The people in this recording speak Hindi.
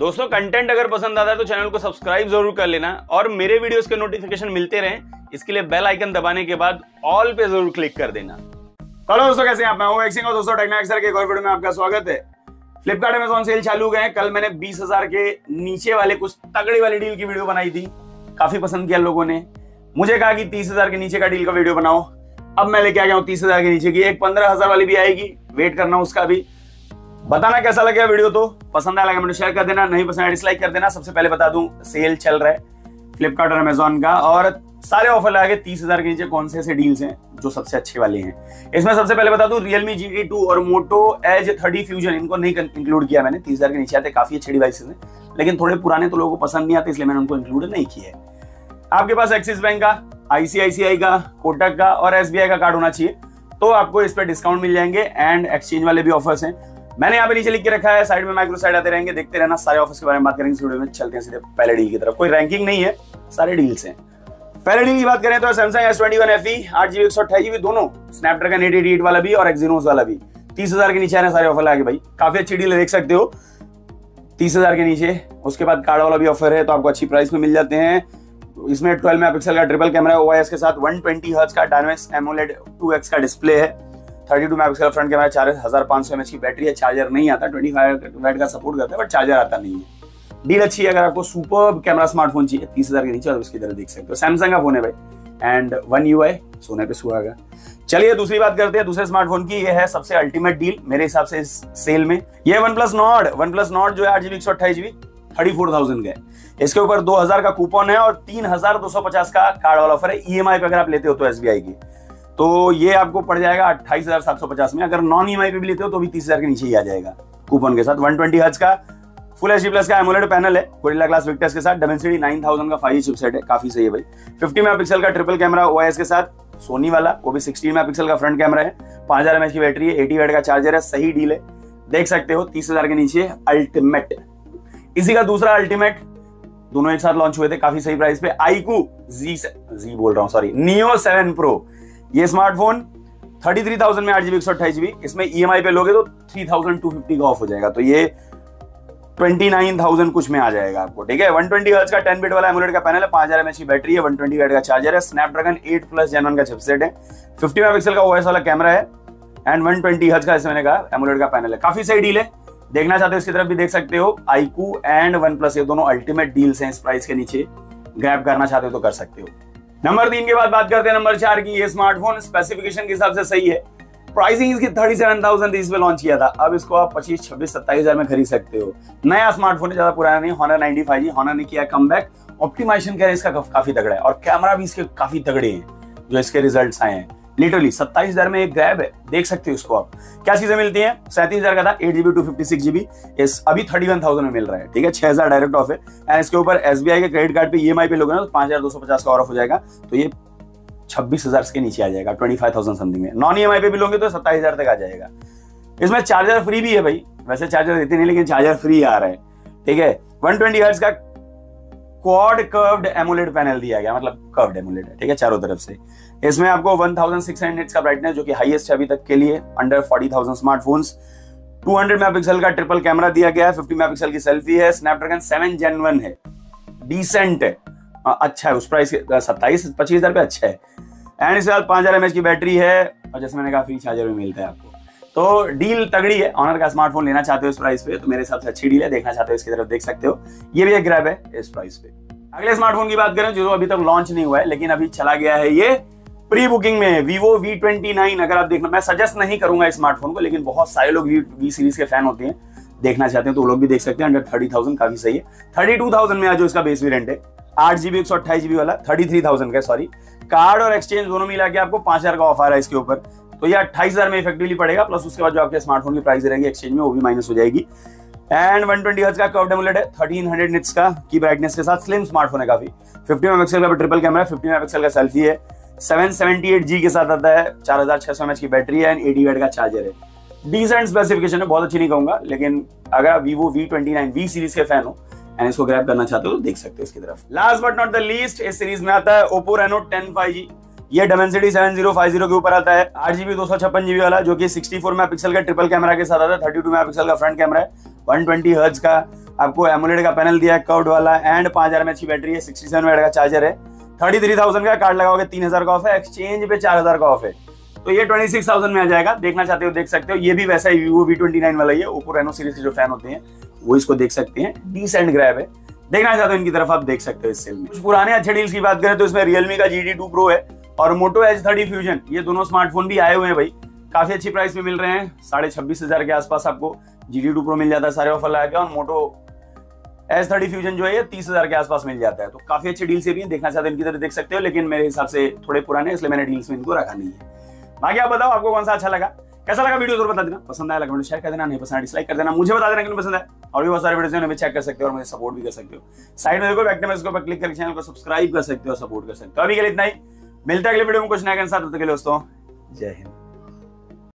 दोस्तों कंटेंट अगर पसंद आता है तो चैनल को सब्सक्राइब ज़रूर कर लेना और मेरे वीडियोस के नोटिफिकेशन मिलते रहें। इसके लिए बेल आइकन दबाने के बाद ऑल पे ज़रूर क्लिक कर देना। हेलो दोस्तों, कैसे हैं आप? मैं हूँ एक सिंह और दोस्तों के एक और वीडियो में आपका स्वागत है। फ्लिपकार्ट अमेजोन सेल चालू गए कल मैंने 20000 के नीचे वाले कुछ तगड़ी वाली डील की वीडियो बनाई थी। काफ़ी पसंद किया लोगों ने। मुझे कहा कि 30000 के नीचे का डील का वीडियो बनाओ। अब मैं लेके आ गया हूँ तीस के नीचे की। एक पंद्रह वाली भी आएगी। वेट करना उसका भी। बताना कैसा लगे वीडियो तो? पसंद आया लगा मैंने शेयर कर देना। नहीं पसंद डिसलाइक कर देना। सबसे पहले बता दूँ सेल चल रहा है फ्लिपकार्ट और अमेजोन का और सारे ऑफ़र लगा के तीस हज़ार के नीचे कौन से ऐसे डील्स हैं जो सबसे अच्छे वाले हैं? इसमें सबसे पहले बता दूँ रियलमी जी टी टू और मोटो एज थर्टी फ्यूजन इनको नहीं इंक्लूड किया मैंने। तीस हज़ार के नीचे आते काफ़ी अच्छे डिवाइसेस हैं, लेकिन थोड़े पुराने तो लोगों को पसंद नहीं आते, इसलिए मैंने उनको इंक्लूड नहीं किया है। आपके पास एक्सिस बैंक का आईसीआईसीआई का कोटक का और एसबीआई का कार्ड होना चाहिए तो आपको इस पर डिस्काउंट मिल जाएँगे एंड एक्सचेंज वाले भी ऑफर्स हैं। मैंने यहाँ पे नीचे लिख के रखा है, साइड में माइक्रो साइड आते रहेंगे, देखते रहना, सारे ऑफर्स के बारे में बात करेंगे वीडियो में चलते हैं सीधे पहले डील की तरफ़। कोई रैंकिंग नहीं है, सारे डील्स हैं। पहले डील की बात करें तो Samsung S twenty one F आठ जीबी एक सौ अट्ठाईस जीबी दोनों स्नैपड्रैगन एट एट वाला भी और एक्जीनोस वाला भी। तीस हज़ार के नीचे आने सारे ऑफ़र लागे भाई। काफ़ी अच्छी डील देख सकते हो। तीस हज़ार के नीचे, उसके बाद कार्ड वाला भी ऑफ़र है तो आपको अच्छी प्राइस में मिल जाते हैं। इसमें 12 मेगापिक्सल का ट्रिपल कैमरा है के साथ 120 हर्ट्ज का डायनेमिक्स एमोलेड 2x का डिस्प्ले है। 32 मेगापिक्सल का फ्रंट कैमरा चार हज़ार पाँच सौ एमएच की बैटरी है, चार्जर नहीं आता 25 वाट का सपोर्ट करता है बट चार्जर आता नहीं है। डील अच्छी है अगर आपको सुपर कैमरा स्मार्टफ़ोन चाहिए, तीस हज़ार के नीचे उसकी तरह देख सकते हो। सैमसंग का फ़ोन है भाई एंड वन यू आई सोने पे सुहागा। चलिए, दूसरी बात करते हैं, दूसरे स्मार्टफ़ोन की, ये है सबसे अल्टीमेट डील मेरे हिसाब से इस सेल में। ये one plus Nord one plus Nord जो है आठ जीबी एक सौ अट्ठाईस जीबी थर्टी फोर थाउज़ेंड का इसके ऊपर दो हज़ार का कूपन है और तीन हज़ार दो सौ पचास का कार्ड वाला ऑफ़र है। ईएमआई पे अगर आप लेते हो तो एसबीआई की। तो ये आपको पड़ जाएगा अट्ठाईस हज़ार सात सौ पचास में। अगर नॉन ईएमआई पे भी लेते हो तो भी तीस हज़ार के नीचे ही आ जाएगा कूपन के साथ। वन ट्वेंटी हज का फुल एचडी प्लस का एमोलेड पैनल है गोरिल्ला ग्लास विक्टर्स के साथ डेमेंसिटी नाइन थाउज़ेंड का फाइव चिपसेट है, काफ़ी सही है भाई। फिफ्टी मेगापिक्सल का ट्रिपल कैमरा ओएस के साथ सोनी वाला, वो भी सिक्सटीन मेगापिक्सल का फ्रंट कैमरा है। पाँच हज़ार की बैटरी है एटी वाट का चार्जर है, सही डील है। देख सकते हो, तीस के नीचे अल्टीमेट इसी का दूसरा अल्टीमेट दोनों एक साथ लॉन्च हुए थे, काफ़ी सही प्राइस पे। आईकू जी जी बोल रहा हूँ सॉरी नियो सेवन प्रो ये स्मार्टफ़ोन थर्टी थ्री थाउज़ेंड में आठ जीबी एक सौ अट्ठाईस जीबी इसमें ई e पे लोगे तो थ्री थाउज़ेंड टू फिफ्टी का ऑफ़ हो जाएगा। तो ये ट्वेंटी नाइन थाउज़ेंड कुछ में आ जाएगा आपको, ठीक है? वन ट्वेंटी का टेन बिट वाला एमुलेट का पैनल है, पाँच हज़ार एमएच की बैटरी है वन ट्वेंटी का चार्जर है स्नैपड्रैगन एट प्लस जेन का चिपसेट है फिफ्टी मेगापिक्सल का ओएस वाला कैमरा है एंड वन ट्वेंटी हर्ज का इसमें मैंने कहा एमुलेट का पैनल है। काफ़ी सही डील है। देखना चाहते हो इसकी तरफ़ भी देख सकते हो आईकू एंड वन प्लस ये दोनों अल्टीमेट डील्स हैं इस प्राइस के नीचे। ग्रैब करना चाहते हो तो कर सकते हो। नंबर तीन के बाद बात करते हैं, नंबर चार की। ये स्मार्टफ़ोन स्पेसिफिकेशन के हिसाब से सही है। प्राइसिंग इसकी थर्टी सेवन थाउज़ेंड इस पे लॉन्च किया था। अब इसको आप पच्चीस, छब्बीस, सत्ताईस हज़ार में खरीद सकते हो। नया स्मार्टफ़ोन है, ज़्यादा पुराना नहीं Honor ninety five G Honor ने किया कम बैक ऑप्टिमाइजेशन इसका काफ़ी तगड़ा है। और कैमरा भी इसके काफ़ी तगड़े हैं, जो इसके रिज़ल्ट आए हैं। लिटरली सत्ताईस हज़ार में एक ग्रैब है। देख सकते हो इसको आप। क्या चीज़ें मिलती हैं? सैंतीस हज़ार का था eight GB two fifty six GB अभी थर्टी वन थाउज़ेंड में मिल रहा है, ठीक है? छह हज़ार डायरेक्ट ऑफ़ है। इसके ऊपर एसबीआई के क्रेडिट कार्ड पे ईएमआई पे लोगे ना तो पाँच हज़ार दो सौ पचास का ऑफ़ हो जाएगा। तो ये छब्बीस हज़ार के नीचे आ जाएगा ट्वेंटी फाइव थाउज़ेंड समथिंग में नॉन ईएमआई पे भी लोगे तो सत्ताईस हज़ार तक आ जाएगा। इसमें चार्जर फ्री भी है भाई। वैसे चार्जर देते नहीं, लेकिन चार्जर फ्री आ रहा है, ठीक है? वन ट्वेंटी का क्वाड कर्व्ड एमुलेट पैनल दिया गया मतलब कर्व्ड एमुलेट है, ठीक है, चारों तरफ़ से। इसमें आपको 1600 निट्स का ब्राइटनेस जो कि हाईएस्ट है अभी तक के लिए अंडर 40000 स्मार्टफोन्स 200 मेगापिक्सल का ट्रिपल कैमरा दिया गया है 50 मेगापिक्सल की सेल्फी है स्नैपड्रैगन 7 जेन 1 है डिसेंट है। अच्छा है, उस प्राइस सत्ताईस, पच्चीस हज़ार अच्छा है। एंड इसके बाद पाँच हज़ार एमएच की बैटरी है, और जैसे मैंने कहा फ्री चार्जर भी मिलता है आपको। तो डील तगड़ी है। ऑनर का स्मार्टफ़ोन लेना चाहते हो इस प्राइस पे तो मेरे हिसाब से अच्छी डील है। देखना चाहते हो इसकी तरफ़ देख सकते हो। ये भी एक ग्रैब है इस प्राइस पे। अगले स्मार्टफ़ोन की बात करें, जो अभी तक लॉन्च नहीं हुआ है, लेकिन अभी चला गया है ये प्री बुकिंग में। Vivo V29 अगर आप देखना, मैं सजेस्ट नहीं करूँगा इस स्मार्टफ़ोन को, लेकिन बहुत सारे लोग वी सीरीज़ के फ़ैन होते हैं, देखना चाहते हैं तो वो लोग भी देख सकते हैं। अंडर थर्टी थाउज़ेंड काफ़ी सही है। थर्टी टू थाउज़ेंड में आज जो इसका बेस वेरियंट है। आठ जीबी एक सौ अट्ठाईस जीबी वाला थर्टी थ्री थाउज़ेंड का सॉरी कार्ड और एक्सचेंज दोनों मिला के आपको पाँच हज़ार का ऑफ़र है इसके ऊपर। तो ये अट्ठाईस हज़ार में इफेक्टिवली पड़ेगा प्लस उसके बाद जो आपके स्मार्टफ़ोन की प्राइस रहेगी एक्सचेंज में, वो भी माइनस हो जाएगी। एंड 120 ट्वेंटी का कर्व एमुलेट है 1300 निट्स का की ब्राइटनेस के साथ स्लिम स्मार्टफ़ोन है काफ़ी। 50 मेगापिक्सल का ट्रिपल कैमरा 50 मेगापिक्सल का सेल्फी है 778 जी के साथ आता है 4600 mAh की बैटरी है एंड 80 वाट का चार्जर है। डिसेंट स्पेसिफिकेशन है, बहुत अच्छी नहीं कहूँगा, लेकिन अगर आप Vivo V twenty nine V series के फ़ैन हो एंड इसको ग्रैब करना चाहते हो तो देख सकते हो इसकी तरफ़। Last but not the least इस सीरीज़ में आता है Oppo Reno ten five G ये Dimensity seven zero five zero के ऊपर आता है। आठ जीबी दो सौ छप्पन जीबी वाला, जो कि सिक्सटी फोर मेगा पिक्सल का ट्रिपल कैमरा के साथ आता है। थर्टी टू मेगा पिक्सल का फ्रंट कैमरा है। वन ट्वेंटी हर्ज का आपको एमोलेड का पैनल दिया है कर्ड वाला एंड पाँच हज़ार में अच्छी बैटरी है सिक्सटी सेवन का चार्जर है। थर्टी थ्री थाउज़ेंड का कार्ड लगाओगे, तीन हज़ार का ऑफ़ है एक्सचेंज पे चार हज़ार का ऑफ़ है। तो ये ट्वेंटी सिक्स थाउज़ेंड में आ जाएगा। देखना चाहते हो, देख सकते हो। ये भी वैसा ही वीवो वी ट्वेंटी नाइन वाला ही है। ओप्पो रेनो सीरीज़ के जो फ़ैन होते हैं, वो इसको देख सकते हैं। डिसेंट ग्रैब है। देखना चाहते हो, इनकी तरफ़ आप देख सकते हो इस सेल में। कुछ पुराने अच्छे डील्स की बात करें तो इसमें रियलमी का जी डी टू प्रो है। और मोटो एच थर्टी फ्यूजन ये दोनों स्मार्टफ़ोन भी आए हुए हैं भाई। काफ़ी अच्छी प्राइस में मिल रहे हैं, साढ़े छब्बीस हज़ार के आसपास आपको जी डी टू प्रो मिल जाता है, सारे ऑफ़र लगा और मोटो एस थर्टी फ्यूजन जो है, ये तीस हज़ार के आसपास मिल जाता है। तो काफ़ी अच्छी डील्स भी है, देखना चाहते हैं इनकी तरह देख सकते हो, लेकिन मेरे हिसाब से थोड़े पुराने, इसलिए मैंने डील्स में इनको रखा नहीं है। बाकी आप बताओ, आपको कौन सा अच्छा लगा? कैसा लगा वीडियो, ज़रूर बता देना। पसंद आया लगा शेयर कर देना, नहीं पसंद डिसलाइक कर देना, मुझे बता देना कि पसंद है और भी बहुत सारे वीडियो हैं चेक कर सकते हो और मुझे सपोर्ट भी कर सकते हो। साइड में देखो बैक में इसको क्लिक करके चैनल को सब्सक्राइब कर सकते हो सपोर्ट कर सकते हो। अभी के लिए इतना ही। मिलता हैं अगले वीडियो में कुछ नया के साथ दोस्तों जय हिंद।